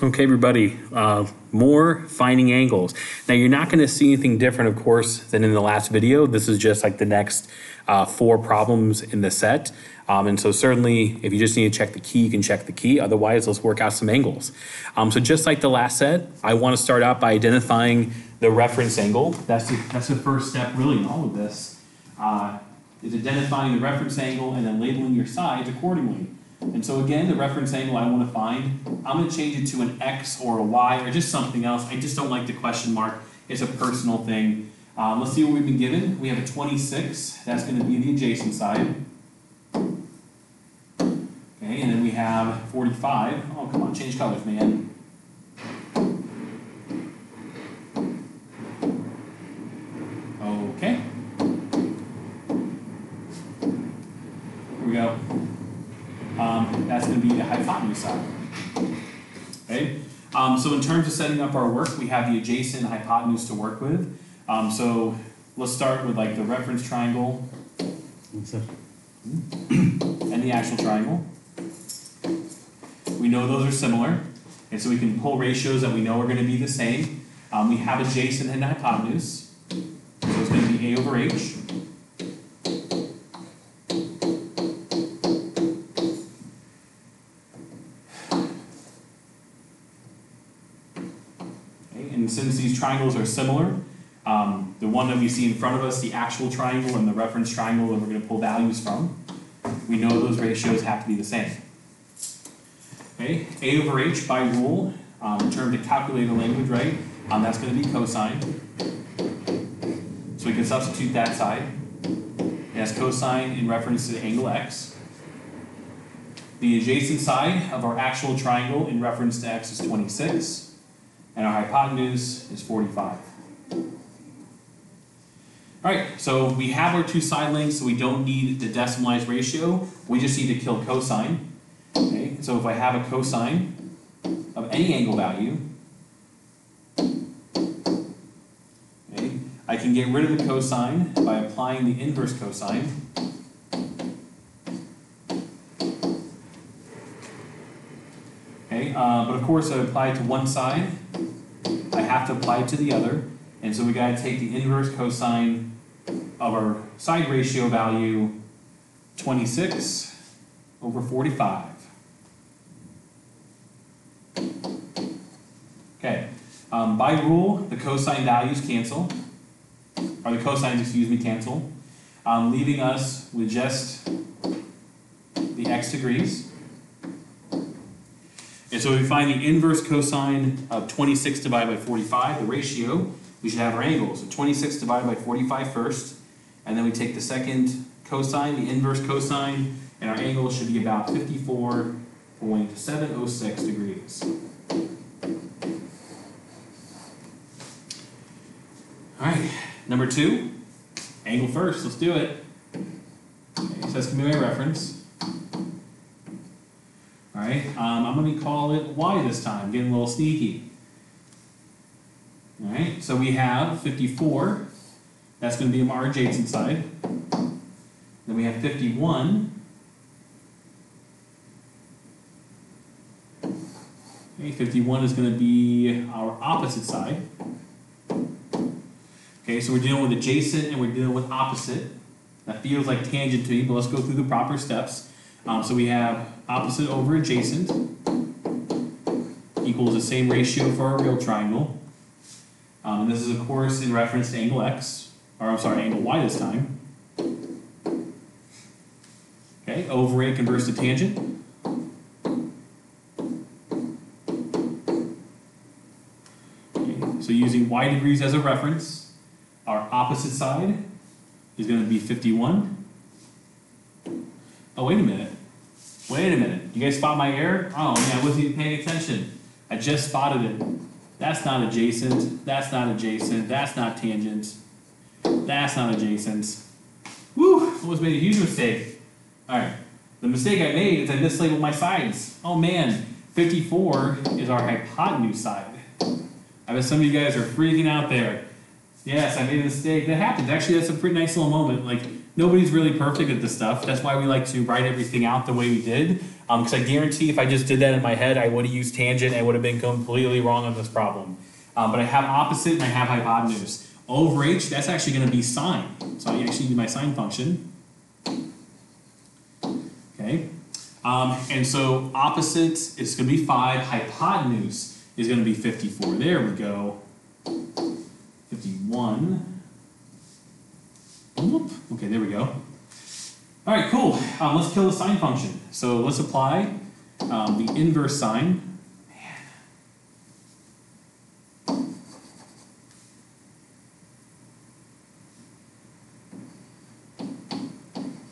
Okay, everybody, uh, more finding angles. Now, you're not going to see anything different, of course, than in the last video. This is just like the next uh, four problems in the set. Um, and so certainly, if you just need to check the key, you can check the key. Otherwise, let's work out some angles. Um, so just like the last set, I want to start out by identifying the reference angle. That's the, that's the first step really in all of this, uh, is identifying the reference angle and then labeling your sides accordingly. And so again, the reference angle I want to find, I'm going to change it to an X or a Y or just something else. I just don't like the question mark. It's a personal thing. Um, let's see what we've been given. We have a 26. That's going to be the adjacent side. Okay, and then we have 45. Oh, come on, change colors, man. Okay. Here we go. Um, that's going to be the hypotenuse side. Okay? Um, so in terms of setting up our work, we have the adjacent hypotenuse to work with. Um, so let's start with like the reference triangle and the actual triangle. We know those are similar, and so we can pull ratios that we know are going to be the same. Um, we have adjacent and hypotenuse, so it's going to be A over H. triangles are similar, um, the one that we see in front of us, the actual triangle and the reference triangle that we're going to pull values from, we know those ratios have to be the same. Okay, A over H by rule, um, in terms of calculating the language, right, um, that's going to be cosine. So we can substitute that side. as cosine in reference to the angle x. The adjacent side of our actual triangle in reference to x is 26, and our hypotenuse is 45. All right, so we have our two side lengths, so we don't need the decimalized ratio. We just need to kill cosine. Okay, so if I have a cosine of any angle value, okay, I can get rid of the cosine by applying the inverse cosine. Okay, uh, but of course I apply it to one side, I have to apply it to the other, and so we got to take the inverse cosine of our side ratio value 26 over 45. Okay, um, by rule, the cosine values cancel, or the cosines, excuse me, cancel, um, leaving us with just the x degrees. And so we find the inverse cosine of 26 divided by 45, the ratio, we should have our angle. So 26 divided by 45 first, and then we take the second cosine, the inverse cosine, and our angle should be about 54.706 degrees. All right, number two, angle first, let's do it. Okay, so that's my reference. Right, um, I'm gonna call it y this time, getting a little sneaky. All right, so we have 54, that's gonna be our adjacent side. Then we have 51. Okay, 51 is gonna be our opposite side. Okay, so we're dealing with adjacent and we're dealing with opposite. That feels like tangent to me, but let's go through the proper steps. Um, so we have opposite over adjacent equals the same ratio for our real triangle. Um, this is of course in reference to angle x, or I'm sorry, angle y this time. Okay, over A converts to tangent. So using y degrees as a reference, our opposite side is going to be 51. Oh, wait a minute. Wait a minute. You guys spot my error? Oh, man, I wasn't even paying attention. I just spotted it. That's not adjacent. That's not adjacent. That's not tangent. That's not adjacent. Woo! Almost made a huge mistake. Alright. The mistake I made is I mislabeled my sides. Oh man, 54 is our hypotenuse side. I bet some of you guys are freaking out there. Yes, I made a mistake. That happens. Actually, that's a pretty nice little moment. Like, nobody's really perfect at this stuff. That's why we like to write everything out the way we did. Because I guarantee if I just did that in my head, I would have used tangent and would have been completely wrong on this problem. Um, but I have opposite and I have hypotenuse. Over h, that's actually going to be sine. So I actually need my sine function. Okay. Um, and so opposite is going to be 5. Hypotenuse is going to be 54. There we go. 51. Okay, there we go. All right, cool. Um, let's kill the sine function. So let's apply um, the inverse sine.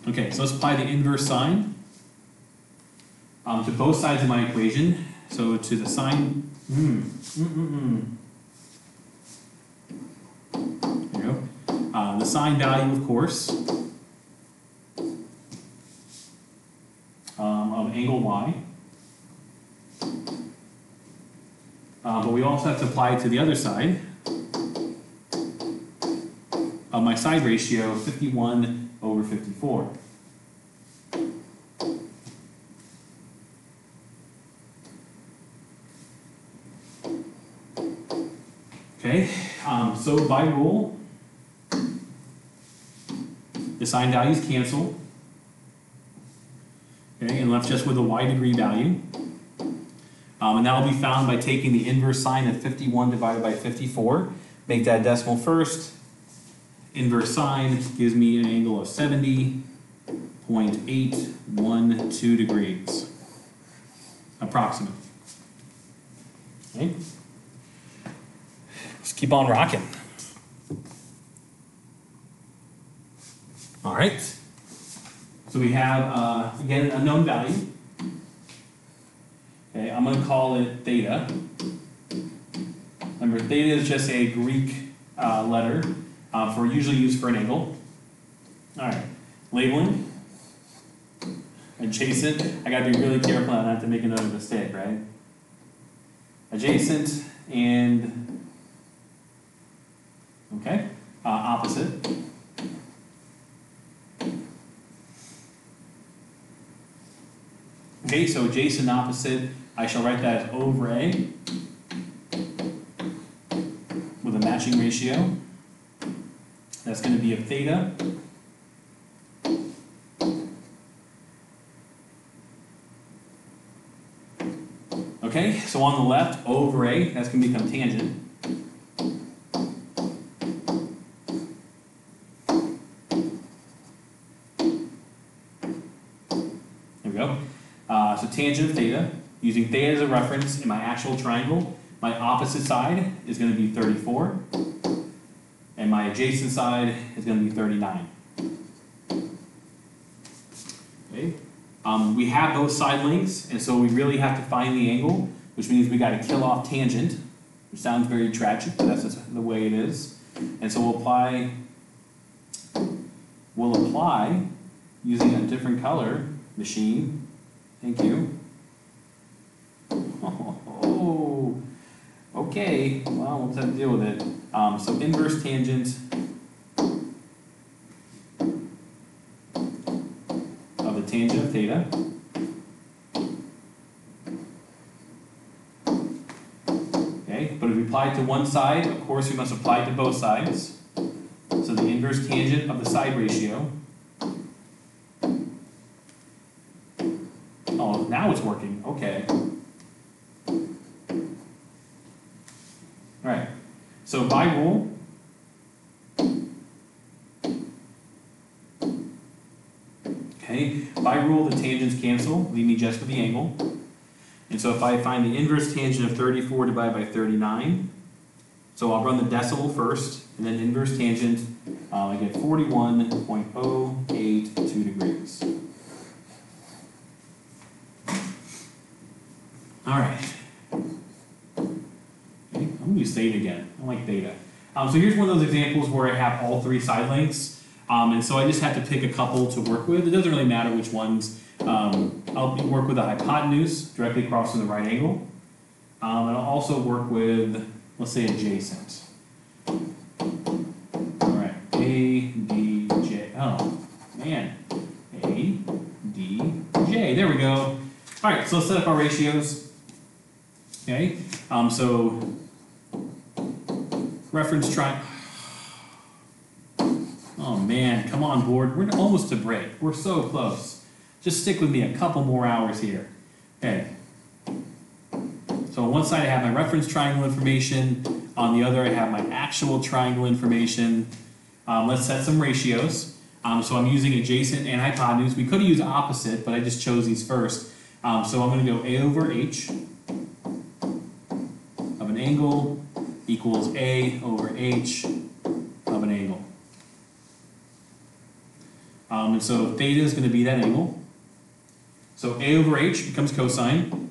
Okay, so let's apply the inverse sine um, to both sides of my equation. So to the sine, mm, mm, mm. there you sine value, of course, um, of angle y. Uh, but we also have to apply it to the other side of my side ratio, 51 over 54. Okay, um, so by rule, sine values cancel. Okay, and left just with a y degree value. Um, and that will be found by taking the inverse sine of 51 divided by 54. Make that decimal first. Inverse sine gives me an angle of 70.812 degrees. Approximate. Okay. Let's keep on rocking. All right. So we have, uh, again, a known value. Okay, I'm going to call it theta. Remember, theta is just a Greek uh, letter uh, for usually used for an angle. All right, labeling. Adjacent. I got to be really careful not to make another mistake, right? Adjacent and okay, uh, opposite. Okay, so adjacent opposite, I shall write that as over A with a matching ratio. That's going to be a theta. Okay, so on the left, over A, that's going to become tangent. There we go. So tangent of theta, using theta as a reference in my actual triangle, my opposite side is going to be 34, and my adjacent side is going to be 39. Okay. Um, we have both side lengths, and so we really have to find the angle, which means we got to kill off tangent, which sounds very tragic, but that's the way it is. And so we'll apply, we'll apply using a different color machine. Thank you. Oh, okay. Well, we'll have to deal with it. Um, so inverse tangent of the tangent of theta. Okay, but if we apply it to one side, of course we must apply it to both sides. So the inverse tangent of the side ratio. Oh, now it's working. Okay. All right. So by rule, okay, by rule the tangents cancel, leave me just with the angle. And so if I find the inverse tangent of 34 divided by 39, so I'll run the decimal first, and then inverse tangent, uh, I get 41.082 degrees. All right. Okay, I'm gonna use theta again. I like theta. Um, so here's one of those examples where I have all three side lengths. Um, and so I just had to pick a couple to work with. It doesn't really matter which ones. Um, I'll work with a hypotenuse directly across from the right angle. Um, and I'll also work with, let's say, adjacent. All right, A, D, J. Oh, man. A, D, J. There we go. All right, so let's set up our ratios. Okay, um, so reference triangle. Man, come on board. We're almost to break. We're so close. Just stick with me a couple more hours here. Okay. So on one side I have my reference triangle information. On the other I have my actual triangle information. Um, let's set some ratios. Um, so I'm using adjacent and hypotenuse. We could have used opposite, but I just chose these first. Um, so I'm going to go A over H of an angle equals A over H of an angle. Um, so theta is going to be that angle. So A over H becomes cosine.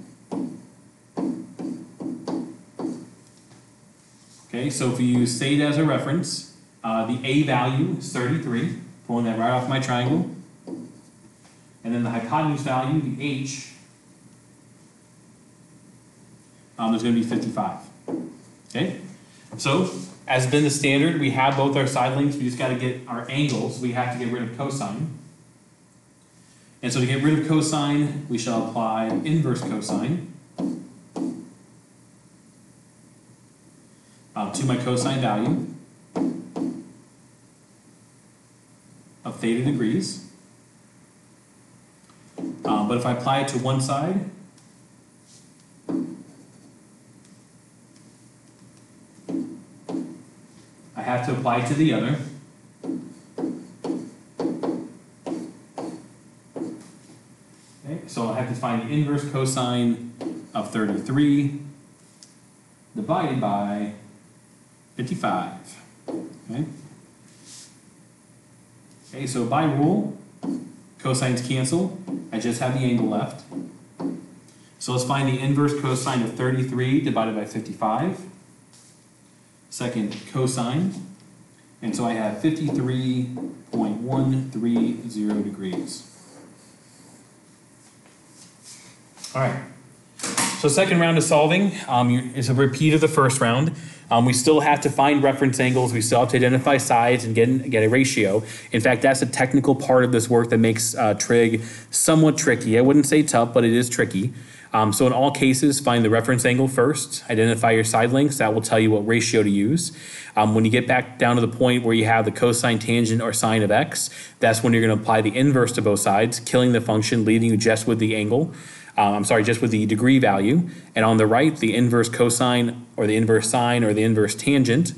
Okay, so if we use theta as a reference, uh, the A value is 33, pulling that right off my triangle. And then the hypotenuse value, the H, um, there's going to be 55. Okay, so as been the standard, we have both our side lengths. We just got to get our angles. We have to get rid of cosine. And so to get rid of cosine, we shall apply inverse cosine uh, to my cosine value of theta degrees. Uh, but if I apply it to one side, I have to apply it to the other. Okay, so I have to find the inverse cosine of 33 divided by 55. Okay? Okay, so by rule, cosines cancel. I just have the angle left. So let's find the inverse cosine of 33 divided by 55. Second cosine. And so I have 53.130 degrees. All right. So second round of solving um, is a repeat of the first round. Um, we still have to find reference angles. We still have to identify sides and get, get a ratio. In fact, that's a technical part of this work that makes uh, trig somewhat tricky. I wouldn't say tough, but it is tricky. Um, so in all cases, find the reference angle first, identify your side lengths. That will tell you what ratio to use. Um, when you get back down to the point where you have the cosine tangent or sine of x, that's when you're going to apply the inverse to both sides, killing the function, leaving you just with the angle. Uh, I'm sorry, just with the degree value. And on the right, the inverse cosine or the inverse sine or the inverse tangent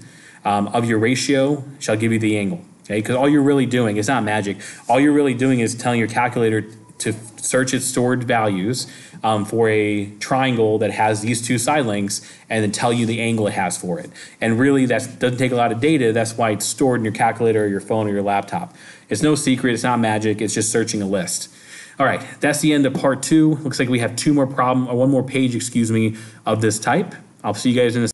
um, of your ratio shall give you the angle. Okay, because all you're really doing, it's not magic. All you're really doing is telling your calculator to search its stored values um, for a triangle that has these two side lengths and then tell you the angle it has for it. And really, that doesn't take a lot of data. That's why it's stored in your calculator or your phone or your laptop. It's no secret. It's not magic. It's just searching a list. All right, that's the end of part two. Looks like we have two more problem, or one more page, excuse me, of this type. I'll see you guys in a